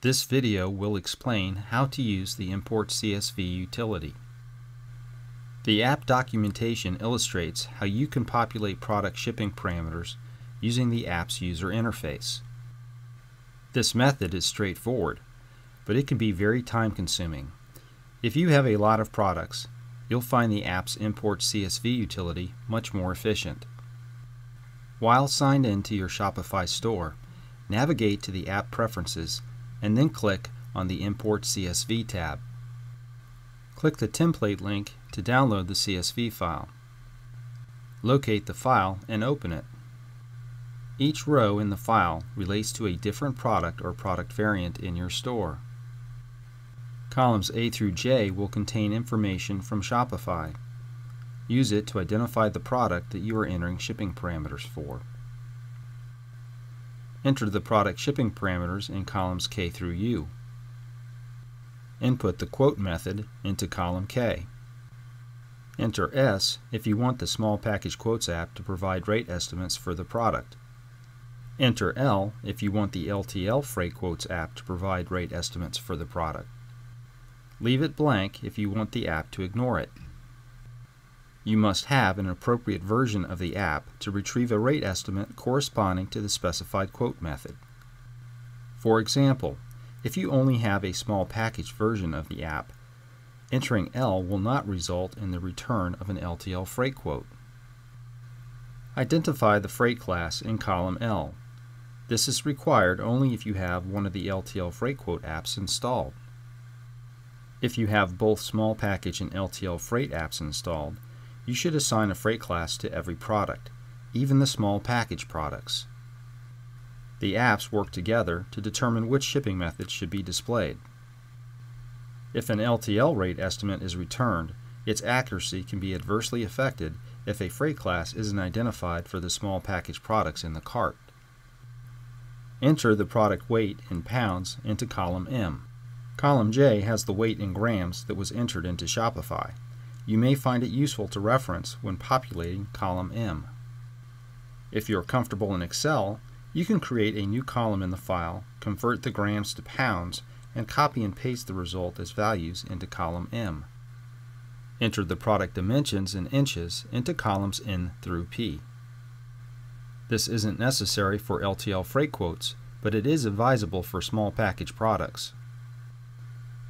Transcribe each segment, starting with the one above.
This video will explain how to use the Import CSV utility. The app documentation illustrates how you can populate product shipping parameters using the app's user interface. This method is straightforward, but it can be very time consuming. If you have a lot of products, you'll find the app's Import CSV utility much more efficient. While signed in to your Shopify store, navigate to the App Preferences and then click on the Import CSV tab. Click the template link to download the CSV file. Locate the file and open it. Each row in the file relates to a different product or product variant in your store. Columns A through J will contain information from Shopify. Use it to identify the product that you are entering shipping parameters for. Enter the product shipping parameters in columns K through U. Input the quote method into column K. Enter S if you want the Small Package Quotes app to provide rate estimates for the product. Enter L if you want the LTL Freight Quotes app to provide rate estimates for the product. Leave it blank if you want the app to ignore it. You must have an appropriate version of the app to retrieve a rate estimate corresponding to the specified quote method. For example, if you only have a small package version of the app, entering L will not result in the return of an LTL freight quote. Identify the freight class in column L. This is required only if you have one of the LTL freight quote apps installed. If you have both small package and LTL freight apps installed, you should assign a freight class to every product, even the small package products. The apps work together to determine which shipping method should be displayed. If an LTL rate estimate is returned, its accuracy can be adversely affected if a freight class isn't identified for the small package products in the cart. Enter the product weight in pounds into column M. Column J has the weight in grams that was entered into Shopify you may find it useful to reference when populating column M. If you're comfortable in Excel, you can create a new column in the file, convert the grams to pounds, and copy and paste the result as values into column M. Enter the product dimensions in inches into columns N through P. This isn't necessary for LTL freight quotes, but it is advisable for small package products.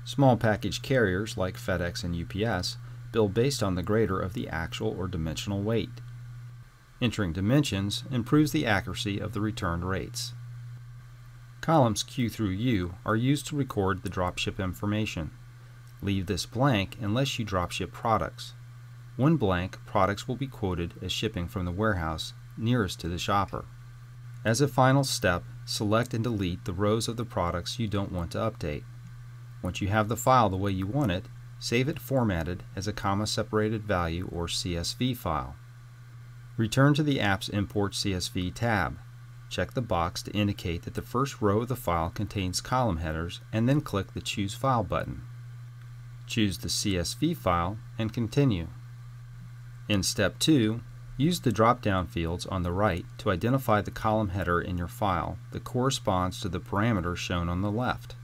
Small package carriers like FedEx and UPS bill based on the greater of the actual or dimensional weight. Entering dimensions improves the accuracy of the returned rates. Columns Q through U are used to record the dropship information. Leave this blank unless you dropship products. When blank, products will be quoted as shipping from the warehouse nearest to the shopper. As a final step, select and delete the rows of the products you don't want to update. Once you have the file the way you want it, Save it formatted as a comma-separated value or CSV file. Return to the app's Import CSV tab. Check the box to indicate that the first row of the file contains column headers and then click the Choose File button. Choose the CSV file and continue. In Step 2, use the drop-down fields on the right to identify the column header in your file that corresponds to the parameter shown on the left.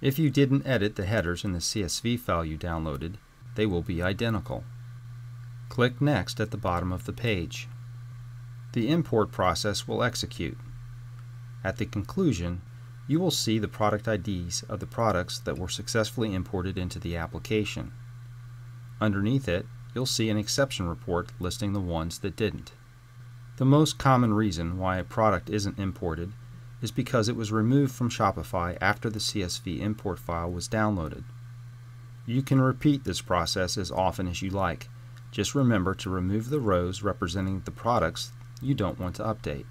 If you didn't edit the headers in the CSV file you downloaded, they will be identical. Click Next at the bottom of the page. The import process will execute. At the conclusion, you will see the product IDs of the products that were successfully imported into the application. Underneath it, you'll see an exception report listing the ones that didn't. The most common reason why a product isn't imported is because it was removed from Shopify after the CSV import file was downloaded. You can repeat this process as often as you like. Just remember to remove the rows representing the products you don't want to update.